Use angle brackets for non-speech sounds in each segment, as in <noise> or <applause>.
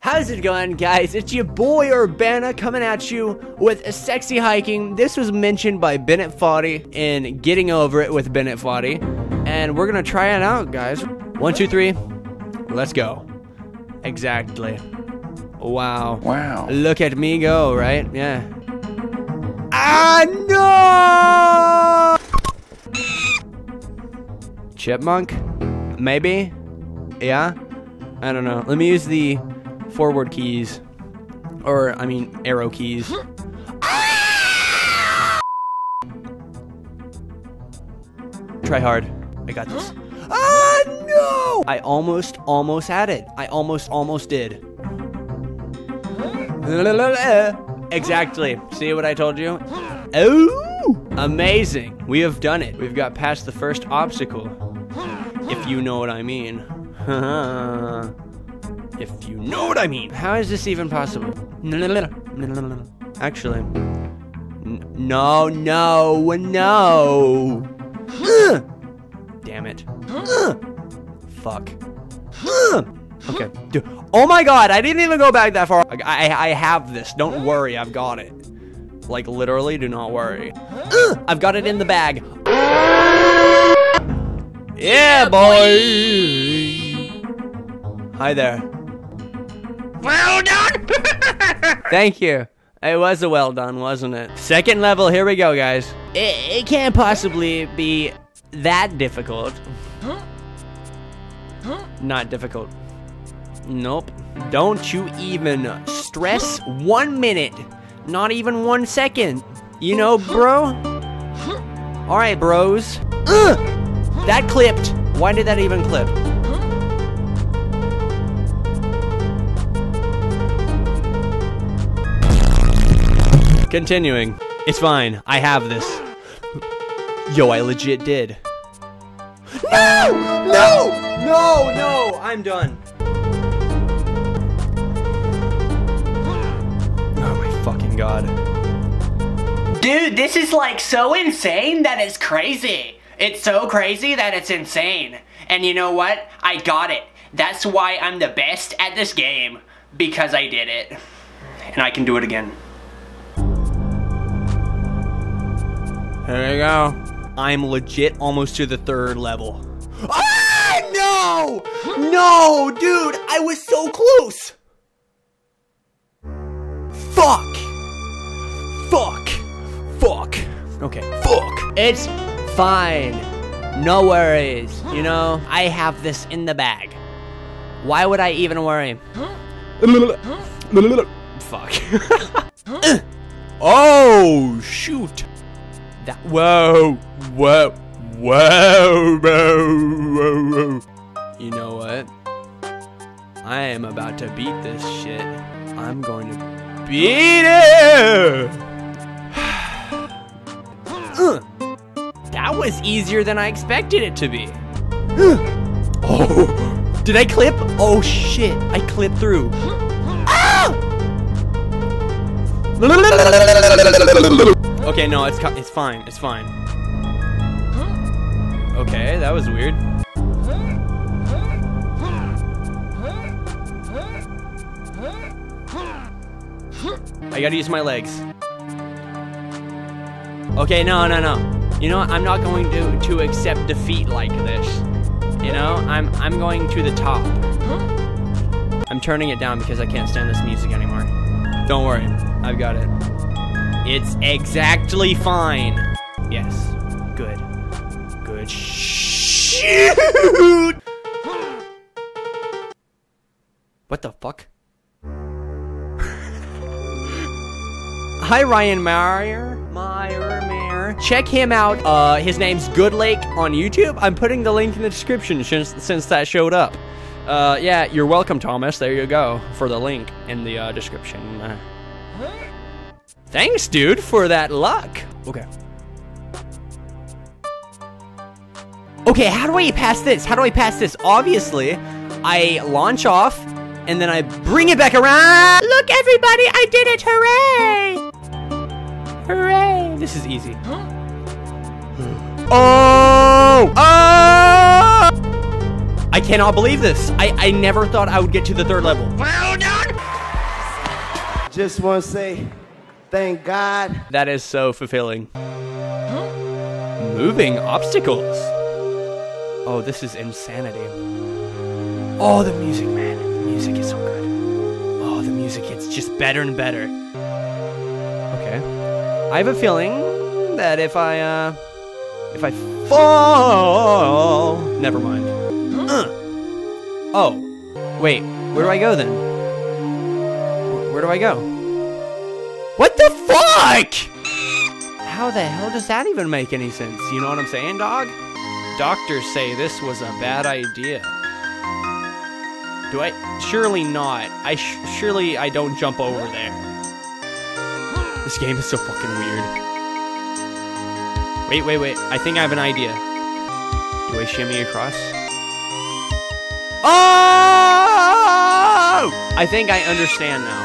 How's it going, guys? It's your boy Urbana coming at you with a sexy hiking. This was mentioned by Bennett Foddy in Getting Over It with Bennett Foddy. And we're gonna try it out, guys. One, two, three. Let's go. Exactly. Wow. Wow. Look at me go, right? Yeah. Ah, no! Chipmunk? Maybe? Yeah? I don't know. Let me use the forward keys. Or, I mean, arrow keys. Try hard. I got this. Ah, no! I almost, almost had it. I almost, almost did. Exactly. See what I told you? Oh! Amazing. We have done it. We've got past the first obstacle. If you know what I mean. <laughs> if you know what I mean. How is this even possible? Actually. No, no, no. <laughs> Damn it. <laughs> Fuck. Okay. Dude. Oh my god, I didn't even go back that far. I, I, I have this. Don't worry, I've got it. Like, literally, do not worry. I've got it in the bag. Yeah, boy! Hi there. Well done! <laughs> Thank you. It was a well done, wasn't it? Second level, here we go, guys. It, it can't possibly be that difficult. Not difficult. Nope. Don't you even stress one minute. Not even one second. You know, bro? Alright, bros. Ugh! That clipped. Why did that even clip? Continuing. It's fine. I have this. Yo, I legit did. No! No! No, no! I'm done. Oh my fucking god. Dude, this is like so insane that it's crazy. It's so crazy that it's insane. And you know what? I got it. That's why I'm the best at this game. Because I did it. And I can do it again. There we go. I'm legit almost to the third level. Ah, no! No, dude, I was so close! Fuck! Fuck! Fuck! Okay, fuck! It's fine. No worries. You know, I have this in the bag. Why would I even worry? Fuck. <laughs> oh, shoot. That whoa, whoa, whoa, whoa, whoa, whoa. You know what? I am about to beat this shit. I'm going to beat it. Was easier than I expected it to be. <gasps> oh, did I clip? Oh shit! I clipped through. Ah! Okay, no, it's it's fine. It's fine. Okay, that was weird. I gotta use my legs. Okay, no, no, no. You know? I'm not going to to accept defeat like this. You know, I'm I'm going to the top. I'm turning it down because I can't stand this music anymore. Don't worry, I've got it. It's exactly fine. Yes. Good. Good. Shoot! What the fuck? <laughs> Hi, Ryan Meyer. Meyer, Check him out. Uh, his name's Goodlake on YouTube. I'm putting the link in the description since, since that showed up. Uh, yeah, you're welcome, Thomas. There you go for the link in the uh, description. Uh, Thanks, dude, for that luck. Okay. Okay, how do I pass this? How do I pass this? Obviously, I launch off, and then I bring it back around. Look, everybody, I did it! Hooray! Hooray! This is easy. Hmm. Oh! Oh! I cannot believe this. I, I never thought I would get to the third level. Well done! Just want to say thank God. That is so fulfilling. Moving obstacles. Oh, this is insanity. Oh, the music, man. The music is so good. Oh, the music gets just better and better. I have a feeling that if I, uh, if I fall, never mind. Uh. Oh, wait. Where do I go then? Where, do I go? What the fuck? How the hell does that even make any sense? You know what I'm saying, dog? Doctors say this was a bad idea. Do I? Surely not. I surely I don't jump over there. This game is so fucking weird. Wait, wait, wait. I think I have an idea. Do I shimmy across? Oh! I think I understand now.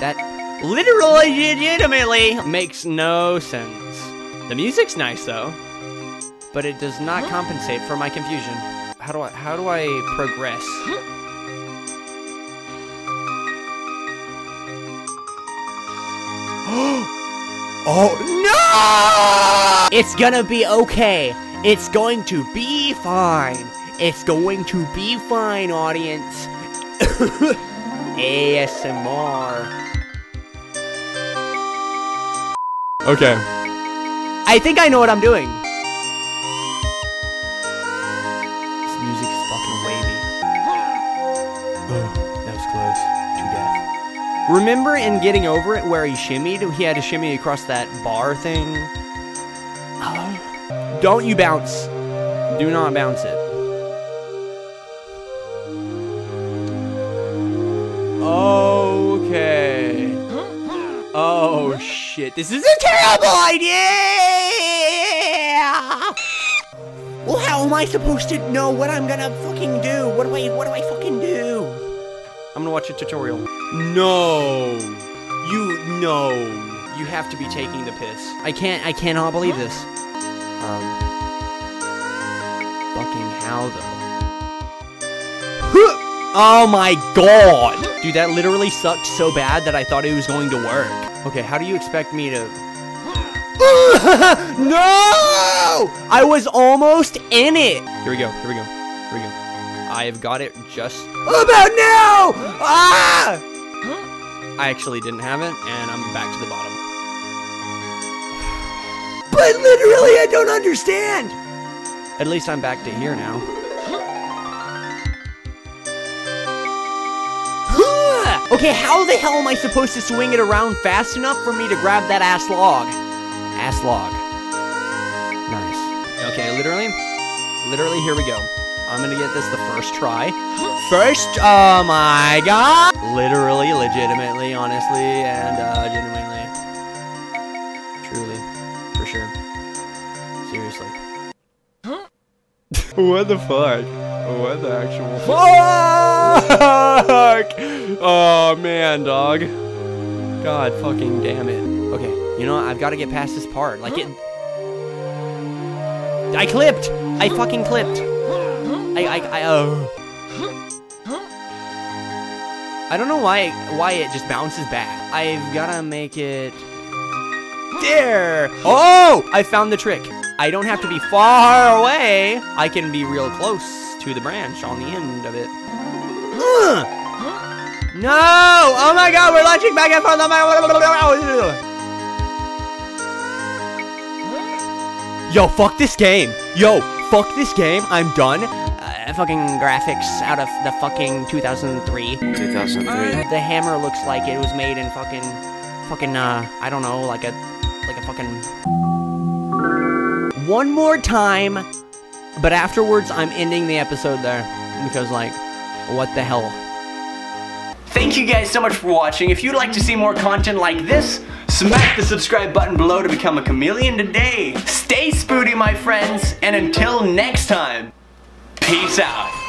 That literally, legitimately makes no sense. The music's nice though, but it does not compensate for my confusion. How do I? How do I progress? <gasps> oh no! It's gonna be okay. It's going to be fine. It's going to be fine, audience. <laughs> ASMR. Okay. I think I know what I'm doing. Remember in Getting Over It where he shimmied? He had to shimmy across that bar thing? Oh. Don't you bounce. Do not bounce it. Okay. Oh shit, this is a terrible idea! Well, how am I supposed to know what I'm gonna fucking do? What do I, what do I fucking do? I'm gonna watch a tutorial. No! You, no! You have to be taking the piss. I can't, I cannot believe this. Um. Fucking how though? Oh my god! Dude, that literally sucked so bad that I thought it was going to work. Okay, how do you expect me to... <laughs> no! I was almost in it! Here we go, here we go, here we go. I have got it just about now! Ah! I actually didn't have it, and I'm back to the bottom. But literally, I don't understand! At least I'm back to here now. Okay, how the hell am I supposed to swing it around fast enough for me to grab that ass log? Ass log. Nice. Okay, literally, literally, here we go. I'm gonna get this the first try. First, oh my god! Literally, legitimately, honestly, and uh, genuinely. Truly. For sure. Seriously. <laughs> what the fuck? What the actual <laughs> fuck? Oh man, dog. God fucking damn it. Okay, you know what? I've got to get past this part. Like it. I clipped. I fucking clipped. I I I oh. I don't know why why it just bounces back. I've gotta make it. There! Oh! I found the trick. I don't have to be far away. I can be real close to the branch on the end of it. Ugh! <gasps> No! Oh my god, we're launching back and forth. Yo, fuck this game. Yo, fuck this game. I'm done. Fucking graphics out of the fucking 2003. 2003. The hammer looks like it was made in fucking, fucking, uh, I don't know, like a, like a fucking. One more time, but afterwards I'm ending the episode there because, like, what the hell? Thank you guys so much for watching. If you'd like to see more content like this, smack the subscribe button below to become a chameleon today. Stay spooty, my friends, and until next time, peace out.